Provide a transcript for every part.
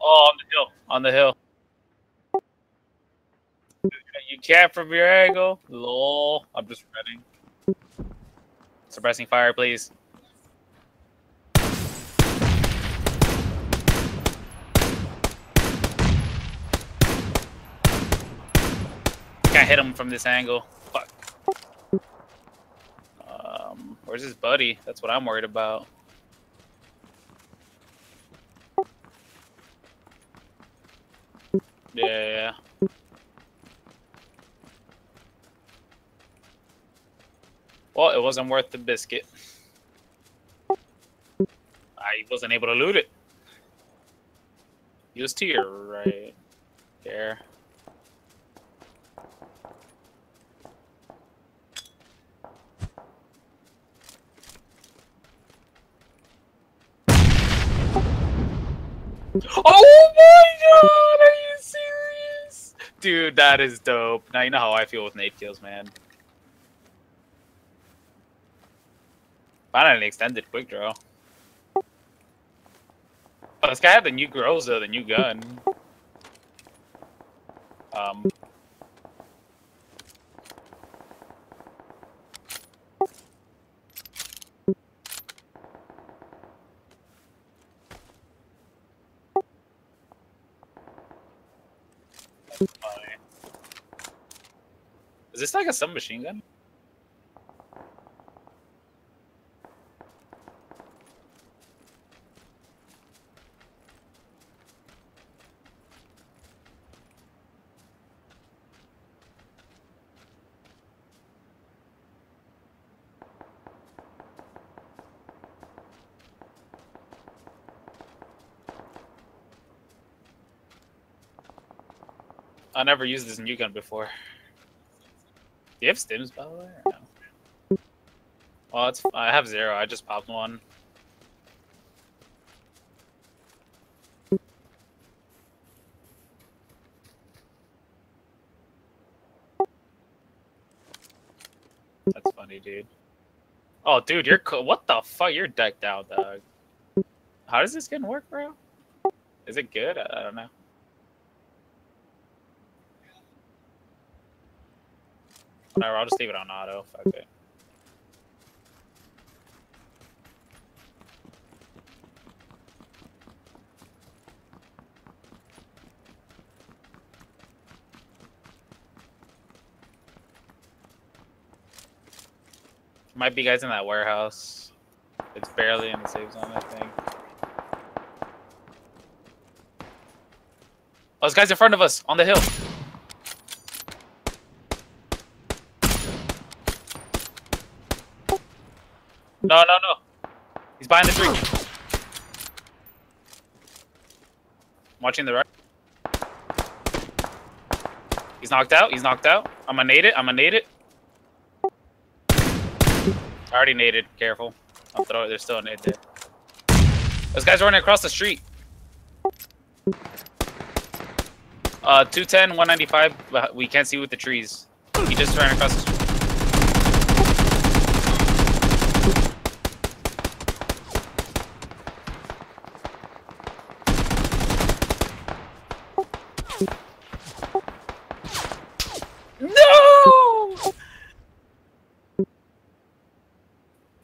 Oh, on the hill. On the hill. You can't from your angle. Lol. I'm just running. Suppressing fire, please. Can't hit him from this angle. Fuck. Um, where's his buddy? That's what I'm worried about. Yeah. Well, it wasn't worth the biscuit. I wasn't able to loot it. He was to your right there. Oh my god? Dude, that is dope. Now you know how I feel with nade kills, man. Finally extended quick draw. Oh, this guy had the new Groza, the new gun. Um. Is this like a submachine gun? I never used this new gun before. Do you have stims by the way? No? Well, it's I have zero. I just popped one. That's funny, dude. Oh, dude, you're co what the fuck? You're decked out, dog. How does this skin work, bro? Is it good? I, I don't know. Whatever, I'll just leave it on auto. Fuck it. Might be guys in that warehouse. It's barely in the safe zone, I think. Oh, this guy's in front of us on the hill. No, no, no. He's behind the tree. Watching the right. He's knocked out. He's knocked out. I'm gonna nade it. I'm gonna nade it. I already naded. Careful. I'll throw it. There's still a nade there. This guy's running across the street. Uh, 210, 195. We can't see with the trees. He just ran across the street.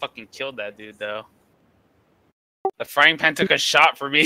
Fucking killed that dude though. The frying pan took a shot for me.